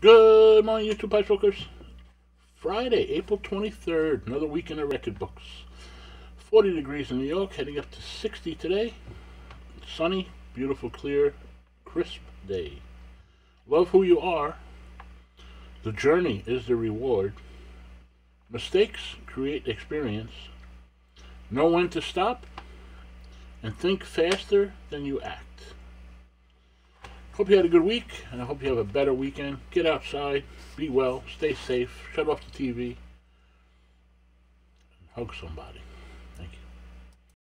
Good morning, YouTube Pipe Smokers. Friday, April 23rd, another week in the record books. 40 degrees in New York, heading up to 60 today. Sunny, beautiful, clear, crisp day. Love who you are. The journey is the reward. Mistakes create experience. Know when to stop and think faster than you act. Hope you had a good week, and I hope you have a better weekend. Get outside, be well, stay safe, shut off the TV, and hug somebody.